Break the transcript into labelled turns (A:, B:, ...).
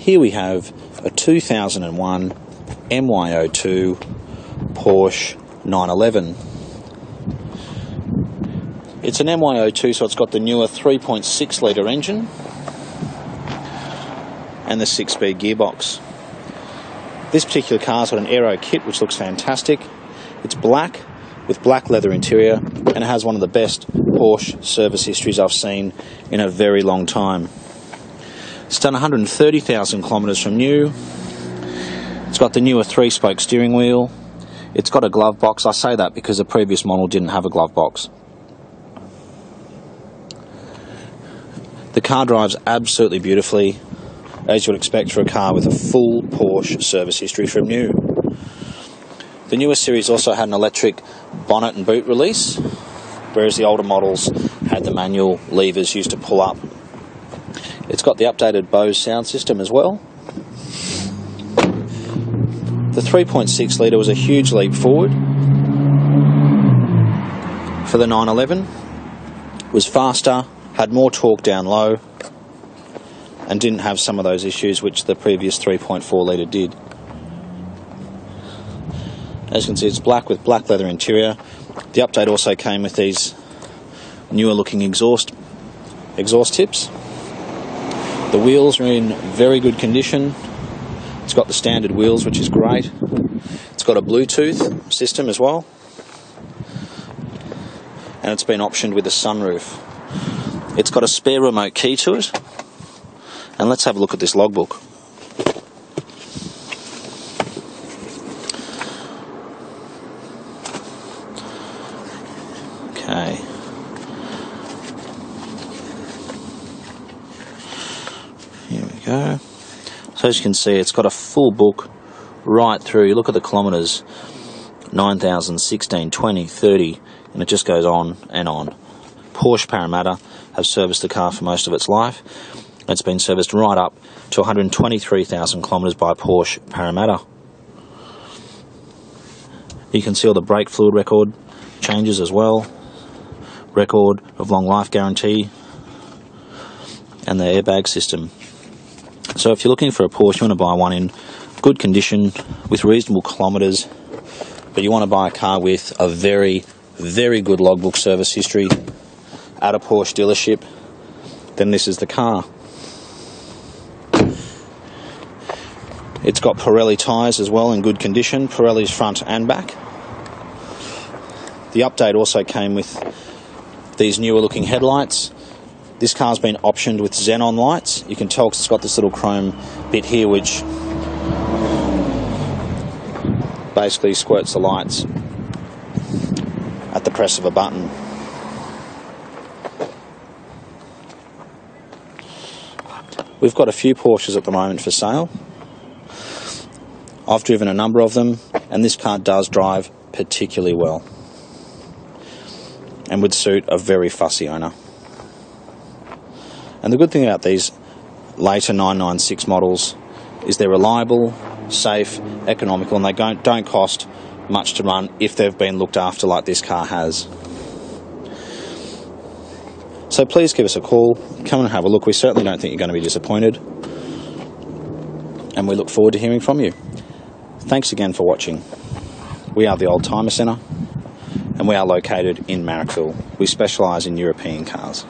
A: Here we have a 2001 MY02 Porsche 911. It's an MY02, so it's got the newer 3.6 litre engine and the 6 speed gearbox. This particular car's got an aero kit which looks fantastic. It's black with black leather interior and it has one of the best Porsche service histories I've seen in a very long time. It's done 130,000 kilometres from new. It's got the newer three spoke steering wheel. It's got a glove box. I say that because the previous model didn't have a glove box. The car drives absolutely beautifully, as you would expect for a car with a full Porsche service history from new. The newer series also had an electric bonnet and boot release, whereas the older models had the manual levers used to pull up. It's got the updated Bose sound system as well. The 3.6 litre was a huge leap forward for the 911. It was faster, had more torque down low, and didn't have some of those issues which the previous 3.4 litre did. As you can see, it's black with black leather interior. The update also came with these newer looking exhaust exhaust tips. The wheels are in very good condition. It's got the standard wheels, which is great. It's got a Bluetooth system as well. And it's been optioned with a sunroof. It's got a spare remote key to it. And let's have a look at this logbook. Okay. Go. So as you can see, it's got a full book right through. Look at the kilometres, 9,000, 16, 20, 30, and it just goes on and on. Porsche Parramatta have serviced the car for most of its life. It's been serviced right up to 123,000 kilometres by Porsche Parramatta. You can see all the brake fluid record changes as well, record of long life guarantee, and the airbag system. So if you're looking for a Porsche, you want to buy one in good condition with reasonable kilometres, but you want to buy a car with a very, very good logbook service history at a Porsche dealership, then this is the car. It's got Pirelli tyres as well in good condition, Pirelli's front and back. The update also came with these newer looking headlights. This car's been optioned with xenon lights. You can tell because it's got this little chrome bit here which basically squirts the lights at the press of a button. We've got a few Porsches at the moment for sale. I've driven a number of them, and this car does drive particularly well and would suit a very fussy owner. And the good thing about these later 996 models is they're reliable, safe, economical, and they don't, don't cost much to run if they've been looked after like this car has. So please give us a call, come and have a look. We certainly don't think you're going to be disappointed. And we look forward to hearing from you. Thanks again for watching. We are the Oldtimer Centre and we are located in Marrickville. We specialise in European cars.